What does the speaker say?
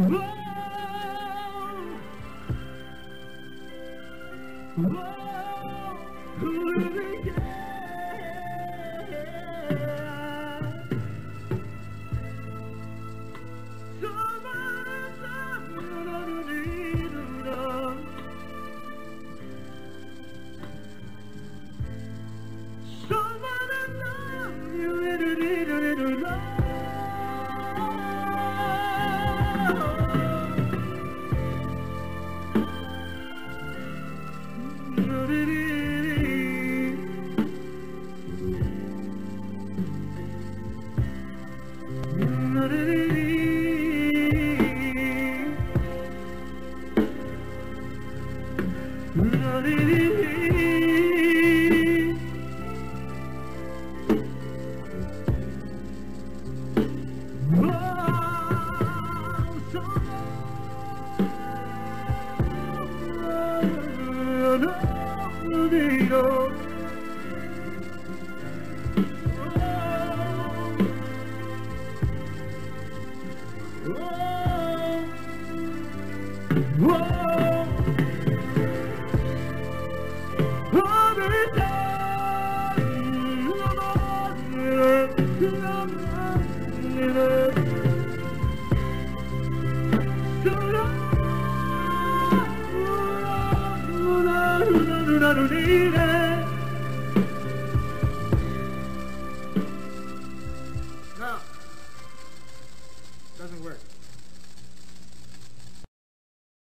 Oh, unidos. Oh, oh, oh. Love olvide